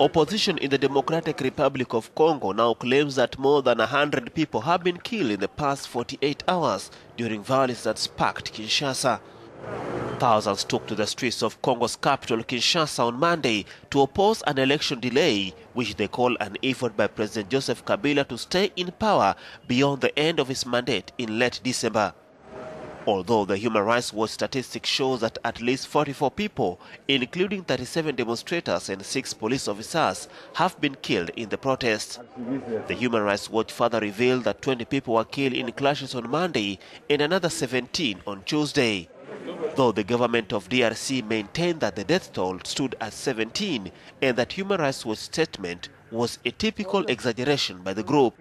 Opposition in the Democratic Republic of Congo now claims that more than 100 people have been killed in the past 48 hours during violence that sparked Kinshasa. Thousands took to the streets of Congo's capital, Kinshasa, on Monday to oppose an election delay, which they call an effort by President Joseph Kabila to stay in power beyond the end of his mandate in late December. Although the Human Rights Watch statistics shows that at least 44 people, including 37 demonstrators and 6 police officers, have been killed in the protests. The Human Rights Watch further revealed that 20 people were killed in clashes on Monday and another 17 on Tuesday. Though the government of DRC maintained that the death toll stood at 17 and that Human Rights Watch statement was a typical exaggeration by the group.